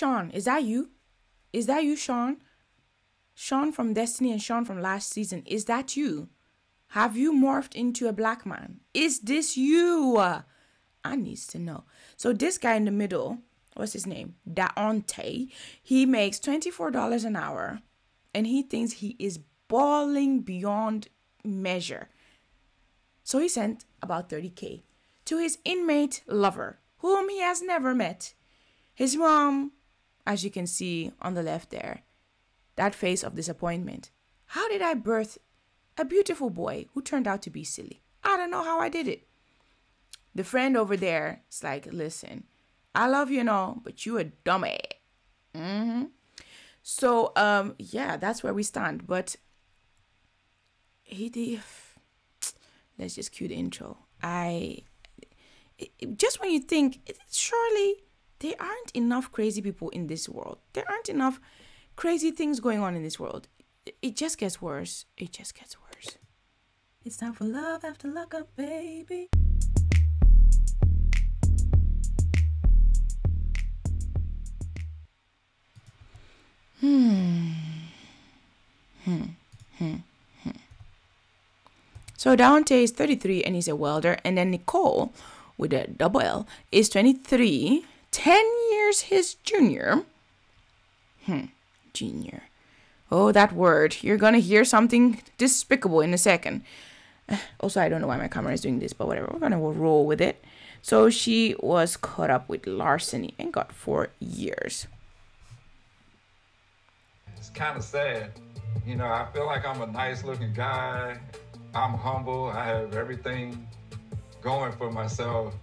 Shawn? Is that you? Is that you, Shawn? Shawn from Destiny and Shawn from last season. Is that you? Have you morphed into a black man? Is this you? I needs to know. So this guy in the middle, what's his name? Daonte. He makes $24 an hour and he thinks he is balling beyond measure. So he sent about 30k to his inmate lover, whom he has never met. His mom, as you can see on the left there, that face of disappointment. How did I birth a beautiful boy who turned out to be silly? I don't know how I did it. The friend over there is like, listen, I love you and all, but you a dummy. Mm-hmm. So um yeah, that's where we stand. But he did let's just cue the intro. I just when you think surely there aren't enough crazy people in this world. There aren't enough crazy things going on in this world. It just gets worse. It just gets worse. It's time for love after lockup, baby. Hmm. Hmm. Hmm. Hmm. So Daonte is 33 and he's a welder. And then Nicolle, with a double L, is 23, 10 years his junior. Hmm. Junior. Oh, that word. You're gonna hear something despicable in a second. Also, I don't know why my camera is doing this, but whatever. We're gonna roll with it. So she was caught up with larceny and got four years it's kind of sad. You know, I feel like I'm a nice looking guy. I'm humble. I have everything going for myself.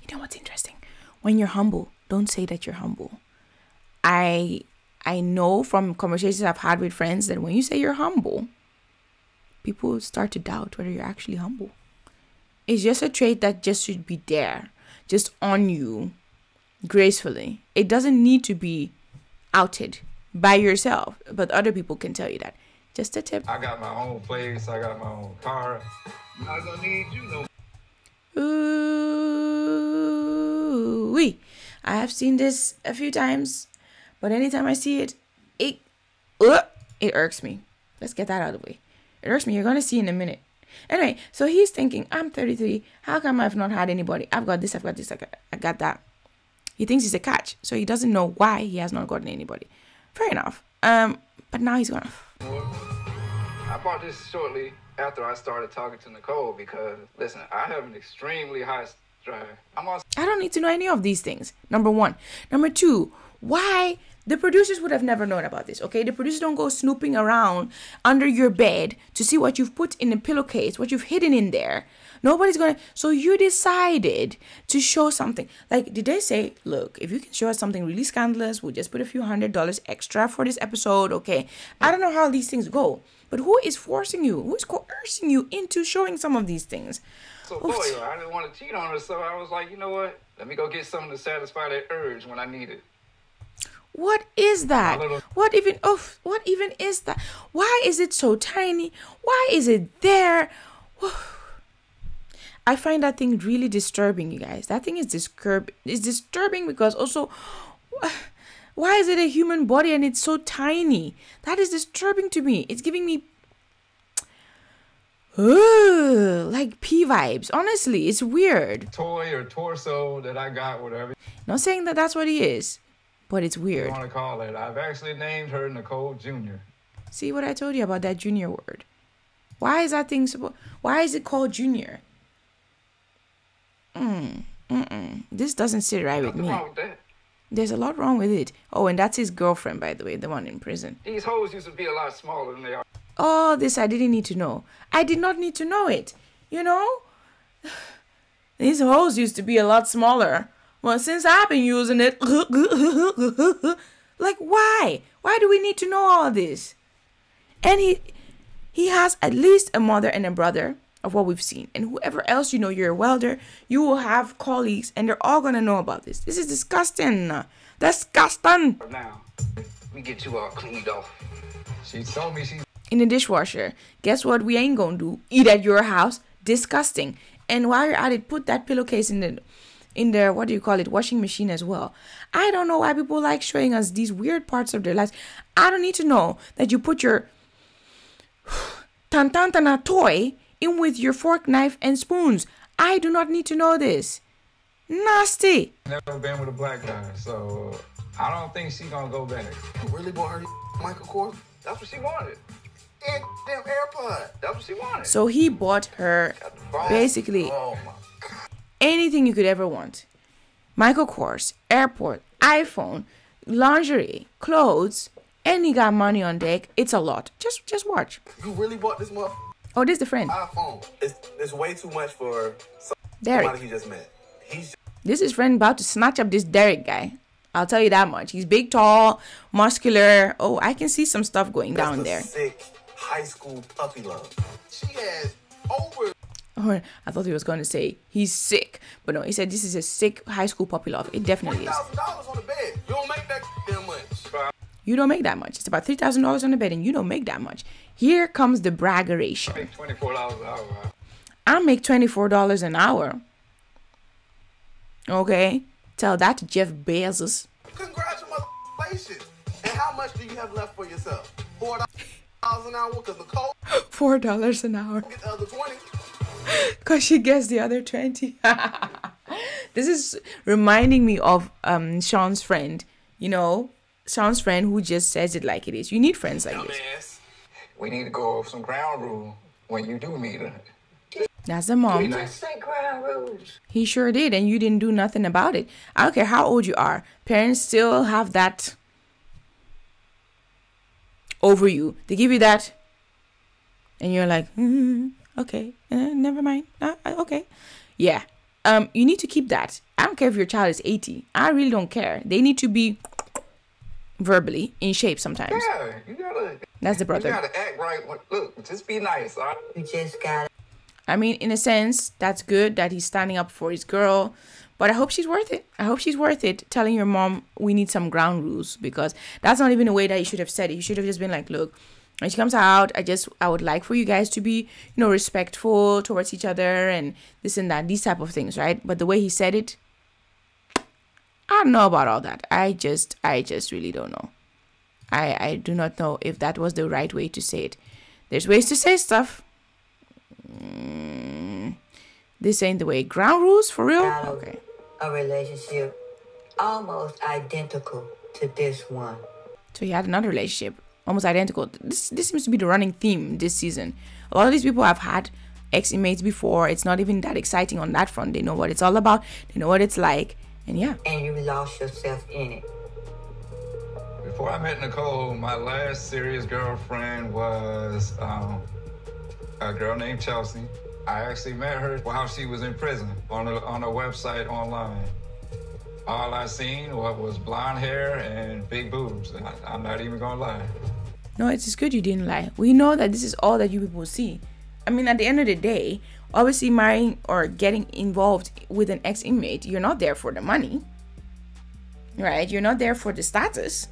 You know what's interesting? When you're humble, don't say that you're humble. I I know from conversations I've had with friends that when you say you're humble, people start to doubt whether you're actually humble. It's just a trait that just should be there, just on you gracefully. It doesn't need to be outed by yourself, but other people can tell you that. Just a tip. I got my own place. I got my own car. I'm not gonna need you no. Ooh, wee. I have seen this a few times, but anytime I see it, it, uh, it irks me. Let's get that out of the way. It irks me. You're gonna see in a minute. Anyway, so he's thinking, I'm 33. How come I've not had anybody? I've got this. I've got this. I got, I got that. He thinks he's a catch, so he doesn't know why he has not gotten anybody. Fair enough. Um, but now he's gone. I bought this shortly after I started talking to Nicolle because, listen, I have an extremely high I don't need to know any of these things. Number one. Number two, why the producers would have never known about this, okay? The producers don't go snooping around under your bed to see what you've put in the pillowcase, what you've hidden in there. Nobody's gonna. So you decided to show something. Like, did they say, look, if you can show us something really scandalous, we'll just put a few hundred dollars extra for this episode, okay? I don't know how these things go, but who is forcing you? Who is coercing you into showing some of these things? So boy, I didn't want to cheat on her, so I was like, you know what? Let me go get something to satisfy that urge when I need it. What is that? What even oh what even is that? Why is it so tiny? Why is it there? I find that thing really disturbing, you guys. That thing is disturb is disturbing because also why is it a human body and it's so tiny? That is disturbing to me. It's giving me Ugh, like P vibes. Honestly, it's weird. Toy or torso that I got, whatever. Not saying that that's what he is, but it's weird. You want to call it? I've actually named her Nicolle Junior. See what I told you about that junior word? Why is that thing supposed? Why is it called junior? Mm, mm-mm. This doesn't sit right with me. with. There's a lot wrong with it. Oh, and that's his girlfriend, by the way, the one in prison. These hoes used to be a lot smaller than they are. All this I didn't need to know. I did not need to know it. You know? These hoes used to be a lot smaller. Well, since I've been using it, like why? Why do we need to know all this? And he he has at least a mother and a brother of what we've seen. And whoever else you know you're a welder, you will have colleagues and they're all gonna know about this. This is disgusting. Disgusting. Now, we get you all cleaned off. She told me she in the dishwasher. Guess what we ain't gonna do? Eat at your house. Disgusting. And while you're at it, put that pillowcase in the in their what do you call it washing machine as well. I don't know why people like showing us these weird parts of their lives. I don't need to know that you put your tantantana toy in with your fork, knife, and spoons. I do not need to know this. Nasty. Never been with a black guy, so I don't think she gonna go back. You really bought her Michael Kors? That's what she wanted. And. That's what she wanted. So he bought her Got the phone. basically Oh anything you could ever want. Michael Kors, airport, iPhone, lingerie, clothes, and he got money on deck. It's a lot. Just just watch. You really bought this mother Oh, this is the friend. iPhone. It's it's way too much for Derek. somebody he just met. He's This is friend about to snatch up this Derek guy. I'll tell you that much. He's big, tall, muscular. Oh, I can see some stuff going just down there. sick high school puppy love. She has over Oh, I thought he was going to say he's sick, but no, he said this is a sick high school puppy love. It definitely is. on the bed. You don't make that damn much. You don't make that much. It's about three thousand dollars on the bed, and you don't make that much. Here comes the braggeration. Make twenty four dollars an hour. I make twenty four dollars an hour. Okay, tell that to Jeff Bezos. Congratulations. And how much do you have left for yourself? Four dollars an hour because Nicolle Four dollars an hour. get the other twenty. Cause she gets the other twenty. this is reminding me of um Shawn's friend. You know, Shawn's friend who just says it like it is. You need friends like this. We need to go over some ground rule when you do meet her. That's the mom. Just say ground rules. He sure did, and you didn't do nothing about it. I don't care how old you are. Parents still have that over you. They give you that, and you're like, mm, okay, uh, never mind. Uh, uh, okay, yeah. Um, you need to keep that. I don't care if your child is 80. I really don't care. They need to be verbally in shape sometimes. Yeah, you gotta. That's the You brother. gotta act right. Look, just be nice. All right? You just gotta I mean, in a sense, that's good that he's standing up for his girl, but I hope she's worth it. I hope she's worth it telling your mom we need some ground rules because that's not even the way that you should have said it. You should have just been like, look, when she comes out, I just I would like for you guys to be, you know, respectful towards each other and this and that, these type of things, right? But the way he said it, I don't know about all that. I just I just really don't know. I I do not know if that was the right way to say it. There's ways to say stuff. Mm, this ain't the way. Ground rules for real? Okay. a relationship almost identical to this one. So he had another relationship, almost identical. This this seems to be the running theme this season. A lot of these people have had ex inmates before. It's not even that exciting on that front. They know what it's all about. They know what it's like, and yeah. And you lost yourself in it. Before I met Nicolle, my last serious girlfriend was um, a girl named Chelsea. I actually met her while she was in prison on a, on a website online. All I seen was, blonde hair and big boobs. I, I'm not even gonna lie. No, it's just good you didn't lie. We know that this is all that you people see. I mean, at the end of the day, obviously marrying or getting involved with an ex inmate, you're not there for the money, right? You're not there for the status.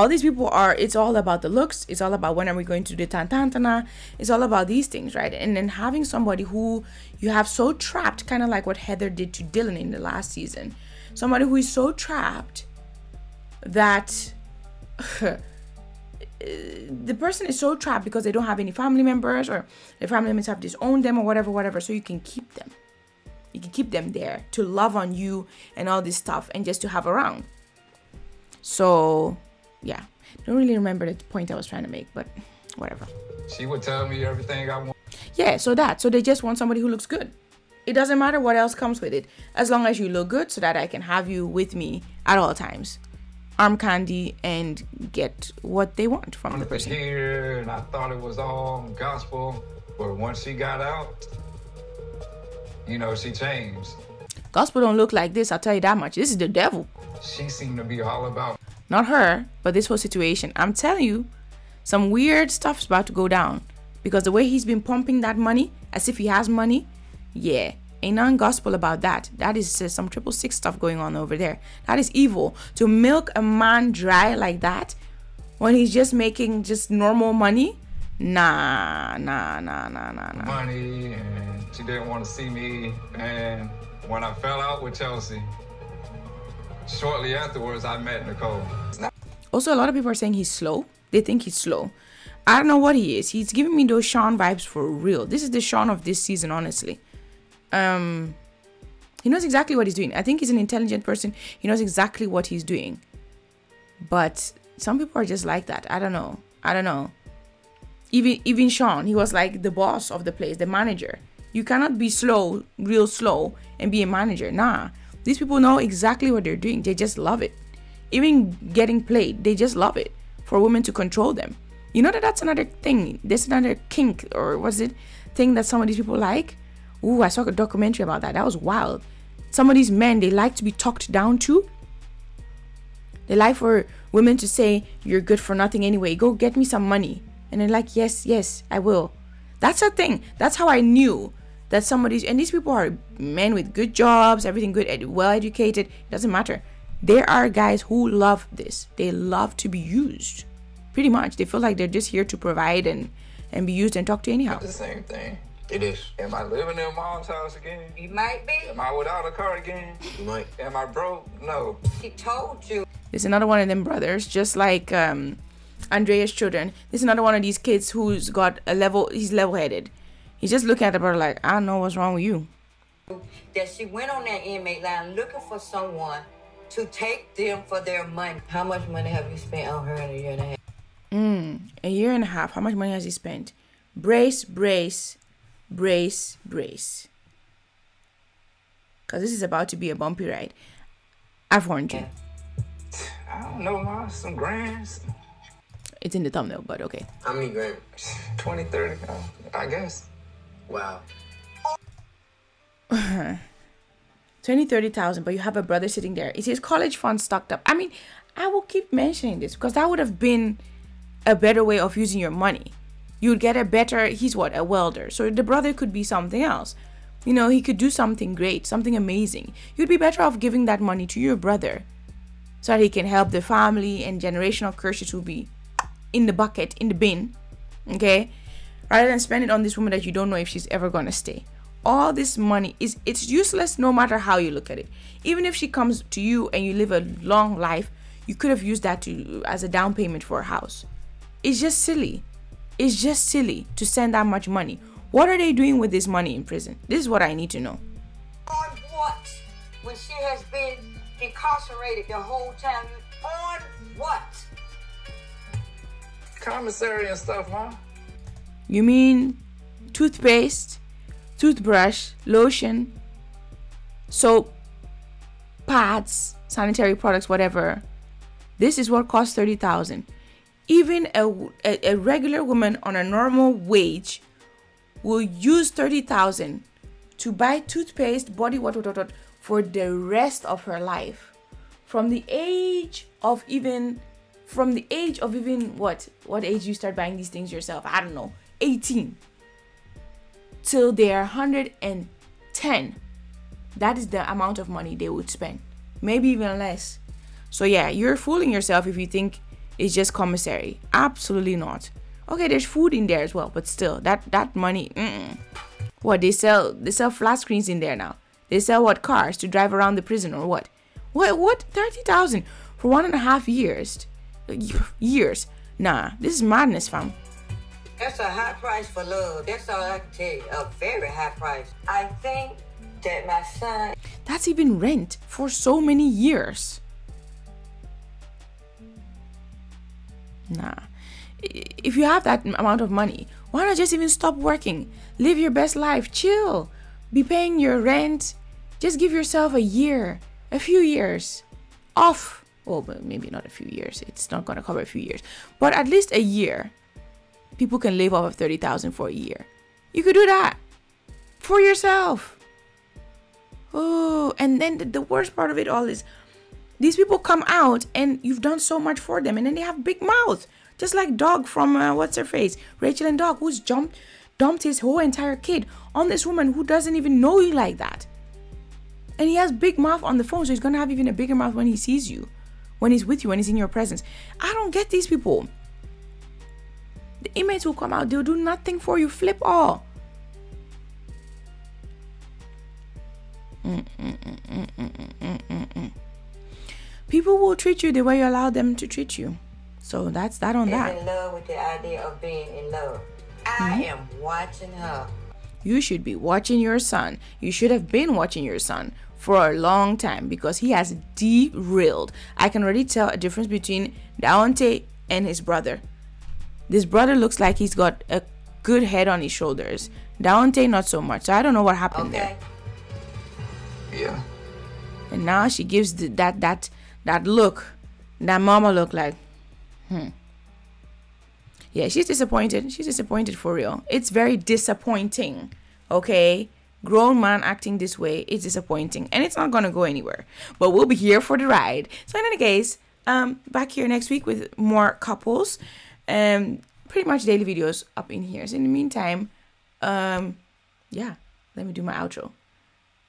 All these people are, it's all about the looks. It's all about when are we going to do the tantantana. It's all about these things, right? And then having somebody who you have so trapped, kind of like what Heather did to Dylan in the last season. Somebody who is so trapped that the person is so trapped because they don't have any family members or their family members have disowned them or whatever, whatever. So you can keep them. You can keep them there to love on you and all this stuff and just to have around. So, yeah. Don't really remember the point I was trying to make, but whatever. She would tell me everything I want. Yeah, so that. So they just want somebody who looks good. It doesn't matter what else comes with it, as long as you look good so that I can have you with me at all times. Arm candy and get what they want from the person. hear, and I thought it was all gospel. But once she got out, you know, she changed. Gospel don't look like this, I'll tell you that much. This is the devil. She seemed to be all about Not her, but this whole situation. I'm telling you, some weird stuff's about to go down. Because the way he's been pumping that money, as if he has money, yeah, ain't nothing gospel about that. That is uh, some triple six stuff going on over there. That is evil. To milk a man dry like that when he's just making just normal money, nah, nah, nah, nah, nah, nah. money, and she didn't want to see me. And when I fell out with Chelsea, shortly afterwards, I met Nicolle. Also, a lot of people are saying he's slow. They think he's slow. I don't know what he is. He's giving me those Shawn vibes for real. This is the Shawn of this season, honestly. Um, he knows exactly what he's doing. I think he's an intelligent person. He knows exactly what he's doing. But some people are just like that. I don't know. I don't know. Even even Shawn, he was like the boss of the place, the manager. You cannot be slow, real slow, and be a manager. Nah. These people know exactly what they're doing. They just love it. Even getting played, they just love it for women to control them. You know that that's another thing. There's another kink or was it thing that some of these people like. Ooh, I saw a documentary about that. That was wild. Some of these men they like to be talked down to. They like for women to say, "You're good for nothing anyway. Go get me some money." And they're like, "Yes, yes, I will." That's a thing. That's how I knew that some of these and these people are men with good jobs, everything good, well educated. It doesn't matter. There are guys who love this. They love to be used pretty much they feel like they're just here to provide and and be used and talk to anyhow The same thing. It is. Am I living in mom's house again? You might be. Am I without a car again? You might. Am I broke? No. She told you. there's another one of them brothers just like um andrea's children there's another one of these kids who's got a level he's level-headed he's just looking at the brother like i know what's wrong with you that she went on that inmate line looking for someone to take them for their money. How much money have you spent on her in a year and a half? a year and a half how much money has he spent brace brace brace brace because this is about to be a bumpy ride i've warned you I don't know, ma. Some grands. it's in the thumbnail but okay How many grand? 20, 30, uh, I guess. Wow. 20 30,000 but you have a brother sitting there. Is his college fund stocked up? I mean i will keep mentioning this because that would have been a better way of using your money. You'd get a better he's what a welder. So the brother could be something else. You know he could do something great something amazing. You'd be better off giving that money to your brother so that he can help the family and generational curses will be in the bucket in the bin okay rather than spend it on this woman that you don't know if she's ever gonna stay all this money is it's useless no matter how you look at it even if she comes to you and you live a long life you could have used that to as a down payment for a house it's just silly it's just silly to send that much money what are they doing with this money in prison this is what i need to know On what? When she has been incarcerated the whole time. On what? Commissary and stuff, ma. You mean toothpaste toothbrush lotion soap pads sanitary products whatever. This is what costs 30000 even a, a, a regular woman on a normal wage will use 30000 to buy toothpaste body water for the rest of her life. From the age of even from the age of even what what age you start buying these things yourself? I don't know 18 till they are 110 that is the amount of money they would spend maybe even less. So yeah you're fooling yourself if you think it's just commissary. Absolutely not. Okay there's food in there as well but still that that money mm-mm. what they sell they sell flat screens in there now. They sell what cars to drive around the prison or what? What what? 30000 for one and a half years? Years? Nah this is madness fam That's a high price for love. That's all I can tell you. A very high price. I think that my son That's even rent for so many years. Nah. If you have that amount of money, why not just even stop working? Live your best life. Chill. Be paying your rent. Just give yourself a year, a few years off. Well, maybe not a few years. It's not going to cover a few years. But at least a year. People can live off of 30,000 for a year. You could do that for yourself. Oh, and then the, worst part of it all is these people come out and you've done so much for them, and then they have big mouths, just like Dog from uh, what's her face, Rachel and Dog, who's jumped, dumped his whole entire kid on this woman who doesn't even know you like that, and he has big mouth on the phone, so he's gonna have even a bigger mouth when he sees you, when he's with you, when he's in your presence. I don't get these people. The inmates will come out, they'll do nothing for you, flip all. People will treat you the way you allow them to treat you. So that's that on that. in love with the idea of being in love. I mm-hmm. am watching her. You should be watching your son. You should have been watching your son for a long time because he has derailed. I can already tell a difference between Daonte and his brother. This brother looks like he's got a good head on his shoulders. Daonte, not so much. So I don't know what happened there. Yeah. And now she gives the, that that that look, that mama look like, hmm. Yeah, she's disappointed. She's disappointed for real. It's very disappointing. Okay, grown man acting this way is disappointing, and it's not gonna go anywhere. But we'll be here for the ride. So in any case, um, back here next week with more couples, um, pretty much daily videos up in here. So in the meantime, um, yeah, let me do my outro.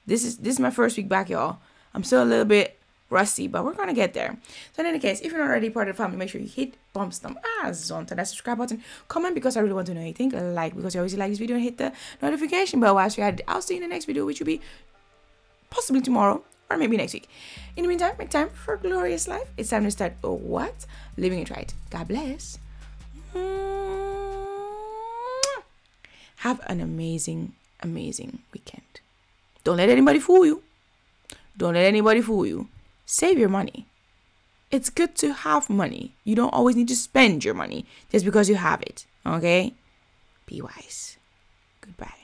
This is this is my first week back y'all. I'm still a little bit rusty but we're gonna get there. So in any case if you're not already part of the family make sure you hit bump stump ass onto that subscribe button. Comment because i really want to know what you think like because you always like this video and hit the notification bell. Whilst you had i'll see you in the next video which will be possibly tomorrow or maybe next week. In the meantime make time for glorious life. It's time to start a what? Living it right. God bless Mm. have an amazing amazing weekend don't let anybody fool you. Don't let anybody fool you. Save your money. It's good to have money. You don't always need to spend your money just because you have it. Okay? Be wise. Goodbye.